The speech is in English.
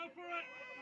Go for it.